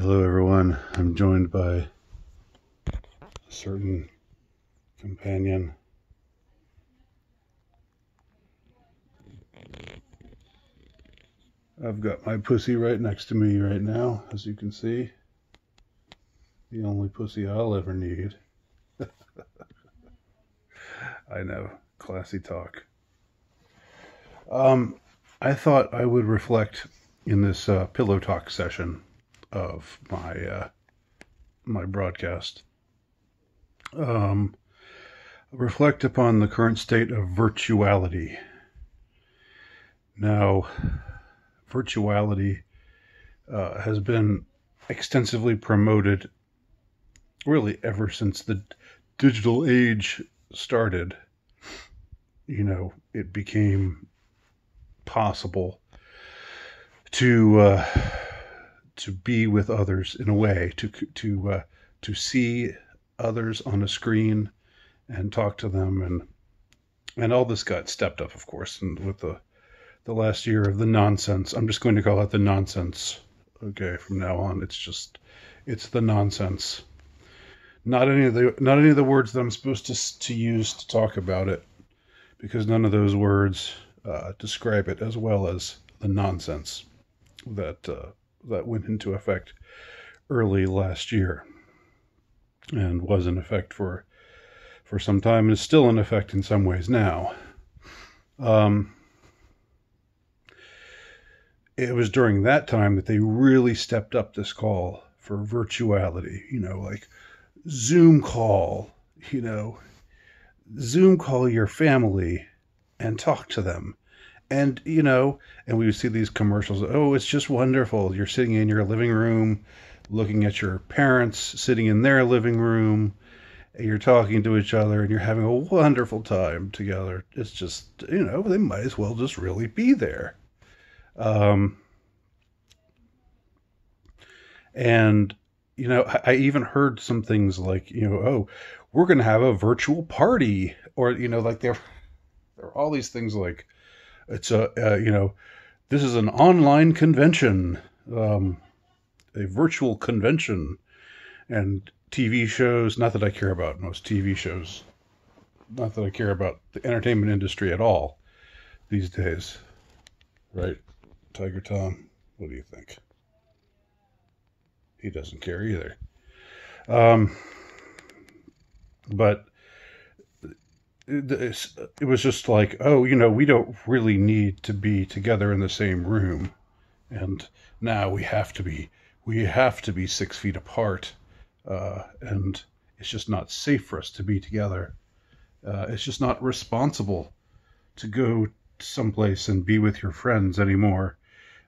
Hello, everyone. I'm joined by a certain companion. I've got my pussy right next to me right now, as you can see. The only pussy I'll ever need. I know, classy talk. Um, I thought I would reflect in this uh, pillow talk session of my uh, my broadcast. Um, reflect upon the current state of virtuality. Now, virtuality uh, has been extensively promoted really ever since the digital age started. You know, it became possible to uh, to be with others in a way to to uh, to see others on a screen and talk to them and and all this got stepped up of course and with the the last year of the nonsense. I'm just going to call it the nonsense. Okay from now on it's just it's the nonsense. Not any of the not any of the words that i'm supposed to to use to talk about it because none of those words uh, describe it as well as the nonsense that uh, that went into effect early last year and was in effect for for some time and is still in effect in some ways now. Um, it was during that time that they really stepped up this call for virtuality, you know, like Zoom call, you know, Zoom call your family and talk to them and you know and we would see these commercials oh it's just wonderful. You're sitting in your living room looking at your parents sitting in their living room and you're talking to each other and you're having a wonderful time together. It's just you know they might as well just really be there. Um and you know I, I even heard some things like you know oh we're going to have a virtual party or you know like there there are all these things like it's a uh, you know, this is an online convention, um, a virtual convention, and TV shows. Not that I care about most TV shows. Not that I care about the entertainment industry at all these days. Right, Tiger Tom? What do you think? He doesn't care either. Um, but it was just like, oh, you know, we don't really need to be together in the same room, and now we have to be, we have to be six feet apart, uh, and it's just not safe for us to be together. Uh, it's just not responsible to go someplace and be with your friends anymore.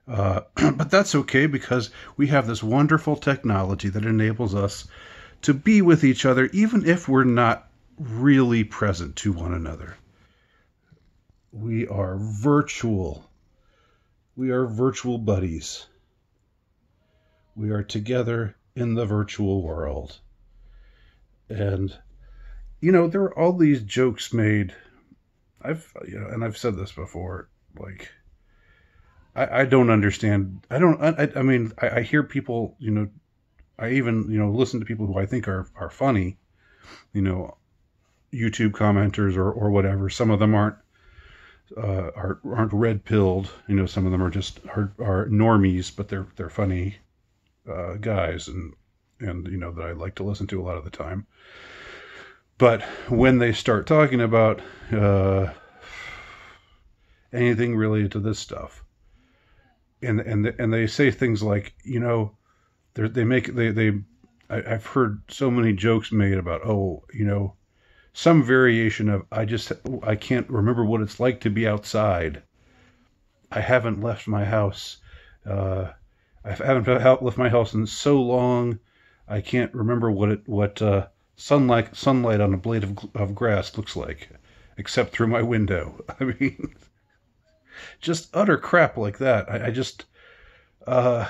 Uh, but that's okay because we have this wonderful technology that enables us to be with each other, even if we're not really present to one another. We are virtual. We are virtual buddies. We are together in the virtual world. And, you know, there are all these jokes made. I've, you know, and I've said this before, like, I, I don't understand. I don't, I, I mean, I, I hear people, you know, I even, you know, listen to people who I think are, are funny, you know, YouTube commenters or, or whatever. Some of them aren't uh, are, aren't red pilled. You know, some of them are just are, are normies, but they're they're funny uh, guys, and and you know that I like to listen to a lot of the time. But when they start talking about uh, anything related to this stuff, and and and they say things like, you know, they make they they I, I've heard so many jokes made about, oh, you know, some variation of I just I can't remember what it's like to be outside. I haven't left my house. Uh, I haven't left my house in so long. I can't remember what it what uh, sunlight sunlight on a blade of of grass looks like, except through my window. I mean, just utter crap like that. I, I just, uh,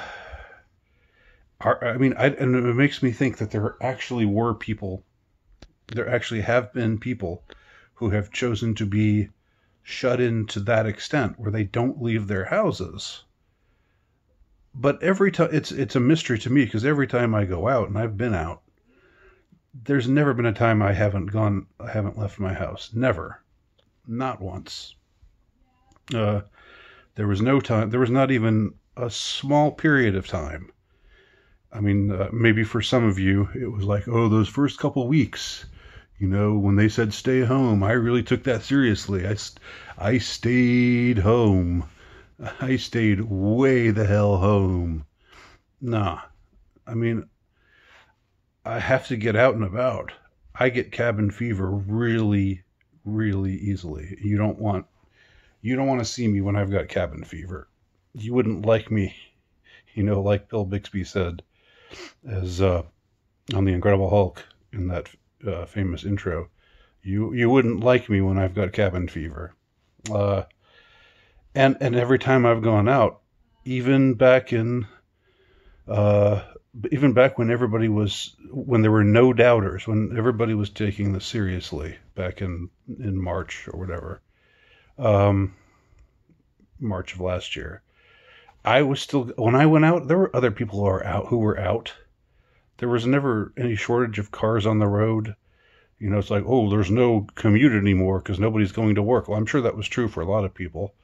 I mean, I, and it makes me think that there actually were people there actually have been people who have chosen to be shut in to that extent where they don't leave their houses. but every time it's it's a mystery to me because every time I go out and I've been out, there's never been a time I haven't gone, I haven't left my house. Never, not once. Uh, there was no time. There was not even a small period of time. I mean, uh, maybe for some of you, it was like, oh, those first couple weeks, you know, when they said stay home, I really took that seriously. I, I stayed home. I stayed way the hell home. Nah. I mean, I have to get out and about. I get cabin fever really, really easily. You don't want you don't want to see me when I've got cabin fever. You wouldn't like me, you know, like Bill Bixby said, as uh, on the Incredible Hulk in that uh, famous intro. You you wouldn't like me when I've got cabin fever. Uh, and and every time I've gone out, even back in uh, even back when everybody was when there were no doubters, when everybody was taking this seriously back in in March or whatever, um, March of last year, I was still when I went out. There were other people who are out who were out. There was never any shortage of cars on the road. You know, it's like, oh, there's no commute anymore because nobody's going to work. Well, I'm sure that was true for a lot of people.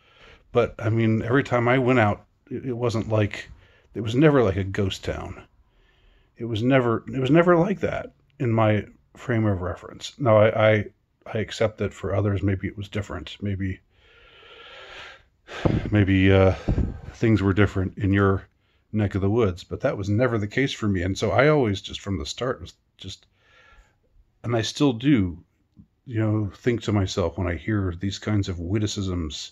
But I mean, every time I went out, it, it wasn't like it was never like a ghost town. It was never it was never like that in my frame of reference. Now I I, I accept that for others maybe it was different. Maybe maybe uh, things were different in your neck of the woods, but that was never the case for me. And so I always just from the start was just, and I still do, you know, think to myself when I hear these kinds of witticisms,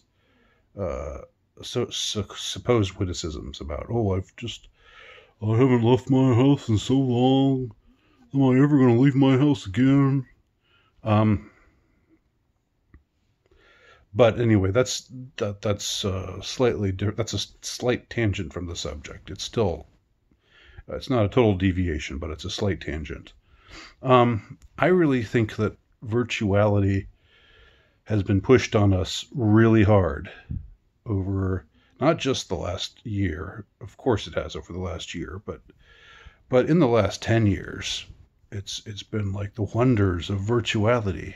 uh, so, so supposed witticisms about, oh, I've just, I haven't left my house in so long. Am I ever going to leave my house again? Um, but anyway, that's that that's uh, slightly that's a slight tangent from the subject. It's still it's not a total deviation, but it's a slight tangent. Um, I really think that virtuality has been pushed on us really hard over not just the last year. Of course, it has over the last year, but but in the last ten years, it's it's been like the wonders of virtuality.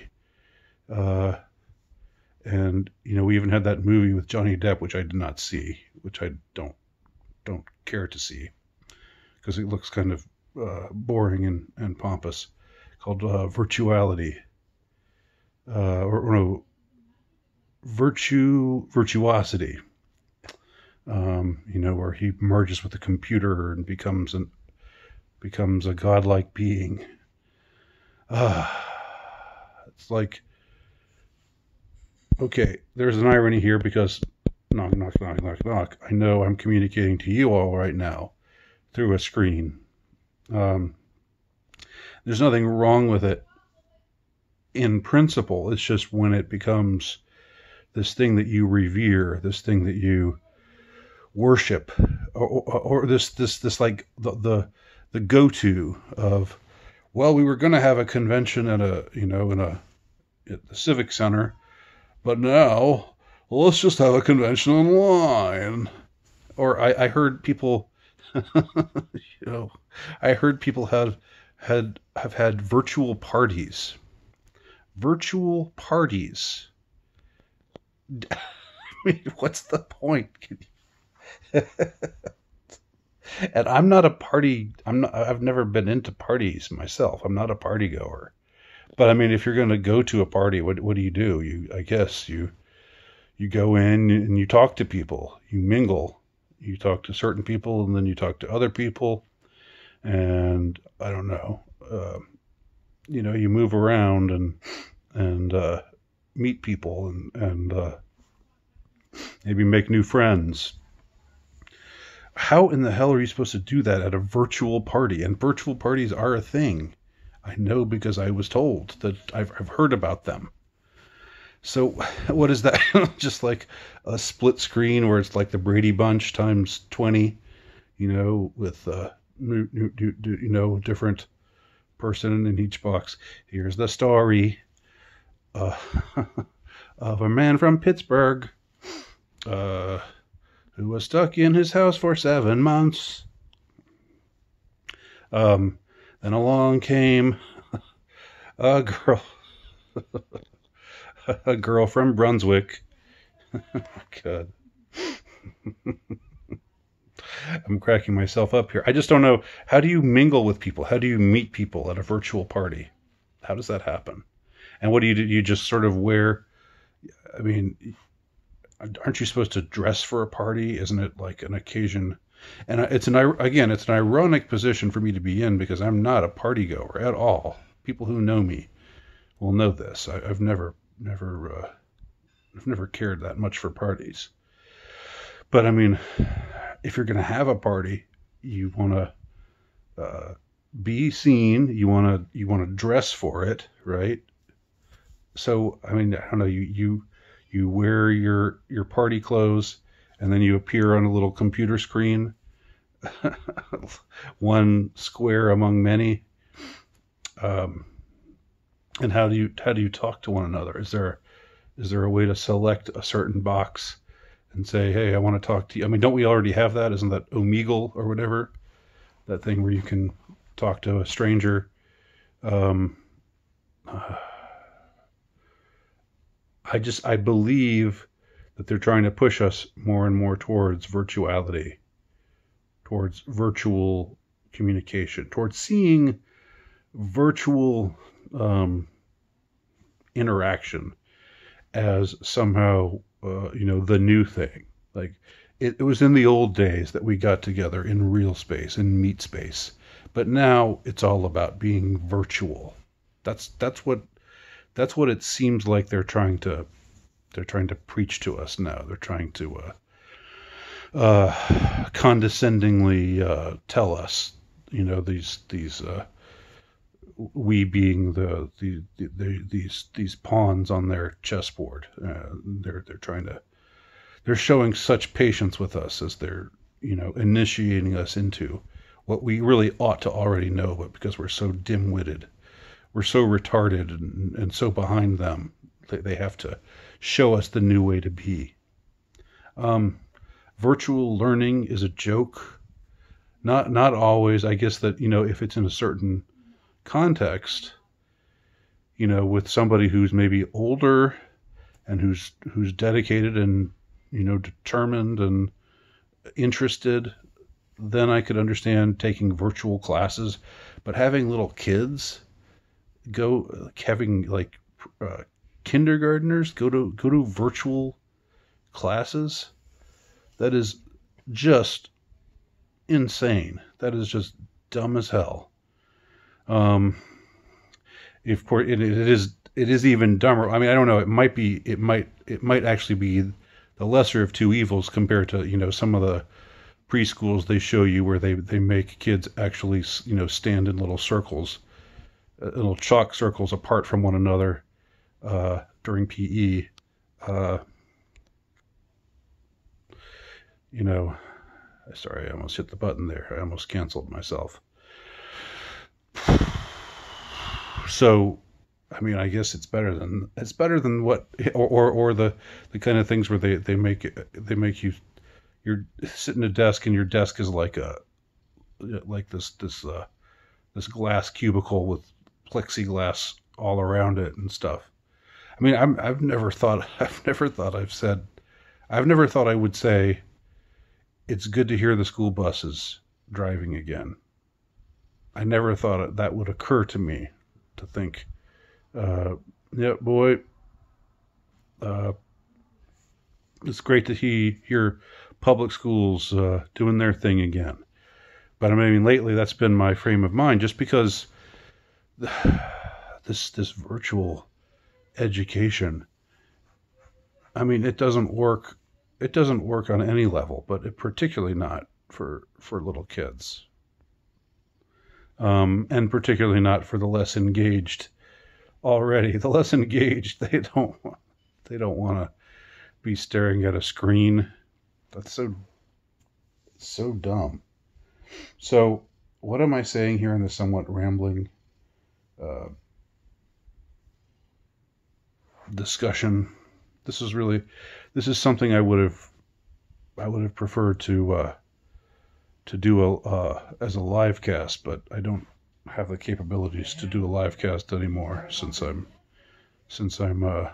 Uh, and you know we even had that movie with Johnny Depp, which I did not see, which I don't don't care to see because it looks kind of uh, boring and, and pompous, called uh, Virtuality, uh, or, or, no, Virtue Virtuosity. Um, you know, where he merges with the computer and becomes an becomes a godlike being. Ah, it's like okay, there's an irony here because knock, knock, knock, knock, knock. I know I'm communicating to you all right now through a screen. Um, there's nothing wrong with it in principle. It's just when it becomes this thing that you revere, this thing that you worship, or, or, or this this this like the the, the go to of, well, we were going to have a convention at a you know in a at the civic center but now, let's just have a convention online. Or I, I heard people, you know, I heard people have had have had virtual parties. Virtual parties. I mean, what's the point? and I'm not a party. I'm not. I've never been into parties myself. I'm not a party goer. But I mean, if you're going to go to a party, what what do you do? You, I guess you you go in and you talk to people, you mingle, you talk to certain people, and then you talk to other people, and I don't know, uh, you know, you move around and and uh, meet people and and uh, maybe make new friends. How in the hell are you supposed to do that at a virtual party? And virtual parties are a thing. I know because I was told that I've, I've heard about them. So, what is that? Just like a split screen where it's like the Brady Bunch times 20, you know, with, uh, you know, different person in each box. Here's the story uh, of a man from Pittsburgh uh, who was stuck in his house for seven months. Um, then along came a girl, a girl from Brunswick. God. I'm cracking myself up here. I just don't know. How do you mingle with people? How do you meet people at a virtual party? How does that happen? And what do you do? You just sort of wear, I mean, aren't you supposed to dress for a party? Isn't it like an occasion? And it's an, again, it's an ironic position for me to be in because I'm not a party goer at all. People who know me will know this. I, have never, never, uh, I've never cared that much for parties. But I mean, if you're going to have a party, you want to uh, be seen. You want to you want to dress for it, right? So I mean, I don't know. You you you wear your your party clothes, and then you appear on a little computer screen, one square among many. Um, and how do you how do you talk to one another? Is there is there a way to select a certain box and say, hey, I want to talk to you. I mean, don't we already have that? Isn't that Omegle or whatever? That thing where you can talk to a stranger. Um, uh, I just, I believe that they're trying to push us more and more towards virtuality, towards virtual communication, towards seeing virtual um, interaction as somehow uh, you know, the new thing. Like it, it was in the old days that we got together in real space, in meet space. But now it's all about being virtual. That's that's what that's what it seems like they're trying to they're trying to preach to us now. They're trying to uh, uh, condescendingly uh, tell us, you know, these these uh, we being the, the, the, the, these these pawns on their chessboard. Uh, they're they're trying to they're showing such patience with us as they're you know initiating us into what we really ought to already know, but because we're so dim-witted, we're so retarded and, and so behind them, they, they have to show us the new way to be. Um, virtual learning is a joke. Not not always. I guess that you know if it's in a certain context, you know, with somebody who's maybe older and who's who's dedicated and you know determined and interested, then I could understand taking virtual classes. But having little kids go, having like uh, kindergarteners go to go to virtual classes, that is just insane. That is just dumb as hell. Um, of course, it, it is it is even dumber. I mean, I don't know. It might be. It might. It might actually be the lesser of two evils compared to you know some of the preschools they show you where they they make kids actually you know stand in little circles, uh, little chalk circles apart from one another uh, during PE. Uh, you know, sorry, I almost hit the button there. I almost canceled myself. So, I mean, I guess it's better than it's better than what or or, or the the kind of things where they they make they make you you're sitting at a desk and your desk is like a like this this uh this glass cubicle with plexiglass all around it and stuff. I mean, I'm I've never thought I've never thought I've said I've never thought I would say it's good to hear the school buses driving again. I never thought that would occur to me to think, uh, yeah, boy, uh, it's great to he, hear public schools uh, doing their thing again. But I mean, lately that's been my frame of mind, just because this this virtual education. I mean, it doesn't work. It doesn't work on any level, but it, particularly not for for little kids um, and particularly not for the less engaged already. The less engaged, they don't they don't want to be staring at a screen. That's so so dumb. So, what am I saying here in this somewhat rambling uh, discussion? This is really this is something I would have I would have preferred to uh, to do a uh, as a live cast, but I don't have the capabilities to do a live cast anymore since I'm since I'm uh,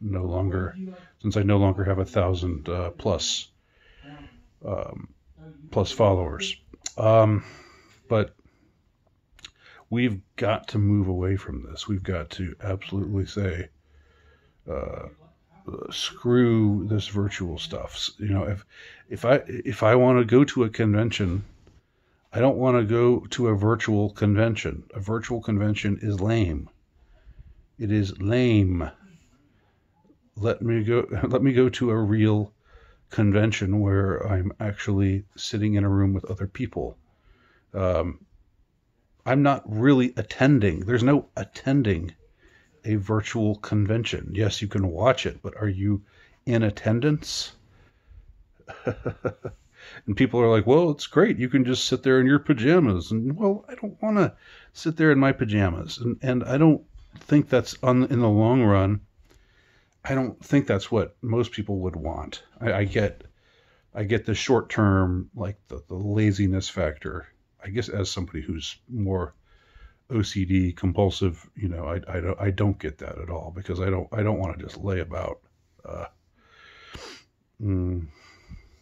no longer since I no longer have a thousand uh, plus um, plus followers. Um, but we've got to move away from this. We've got to absolutely say, uh, screw this virtual stuff. You know, if if I if I want to go to a convention, I don't want to go to a virtual convention. A virtual convention is lame. It is lame. Let me go. Let me go to a real convention where I'm actually sitting in a room with other people. Um, I'm not really attending. There's no attending a virtual convention. Yes, you can watch it, but are you in attendance? and people are like, well, it's great. You can just sit there in your pajamas. And well, I don't want to sit there in my pajamas. And, and I don't think that's on in the long run. I don't think that's what most people would want. I, I get, I get the short term, like the, the laziness factor. I guess as somebody who's more OCD compulsive, you know, I, I don't I don't get that at all because I don't I don't want to just lay about. Uh, mm,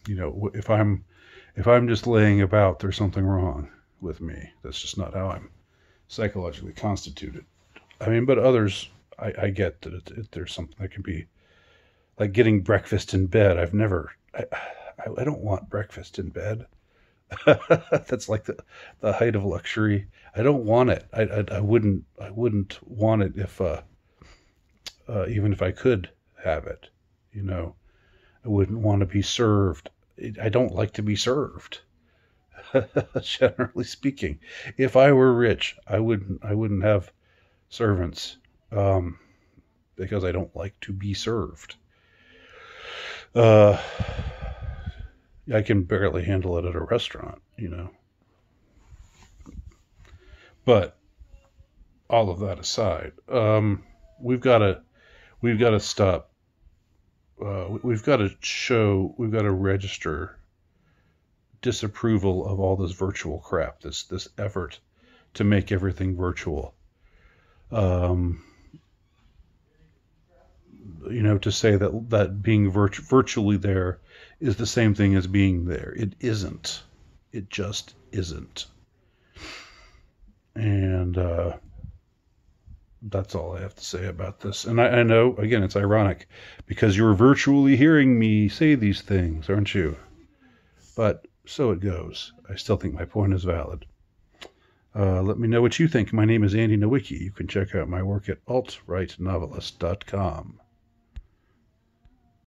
you know, if I'm if I'm just laying about, there's something wrong with me. That's just not how I'm psychologically constituted. I mean, but others, I, I get that it, it, there's something that can be like getting breakfast in bed. I've never, I, I, I don't want breakfast in bed. That's like the, the height of luxury. I don't want it. I, I, I wouldn't I wouldn't want it if uh, uh, even if I could have it. You know, I wouldn't want to be served. I don't like to be served. Generally speaking, if I were rich, I wouldn't I wouldn't have servants um, because I don't like to be served. Uh, I can barely handle it at a restaurant, you know. But all of that aside, um, we've got to we've got to stop. Uh, we've got to show. We've got to register disapproval of all this virtual crap. This this effort to make everything virtual. Um, you know, to say that that being virtu- virtually there is the same thing as being there. It isn't. It just isn't. And uh, that's all I have to say about this. And I, I know, again, it's ironic because you're virtually hearing me say these things, aren't you? But so it goes. I still think my point is valid. Uh, let me know what you think. My name is Andy Nowicki. You can check out my work at altrightnovelist.com.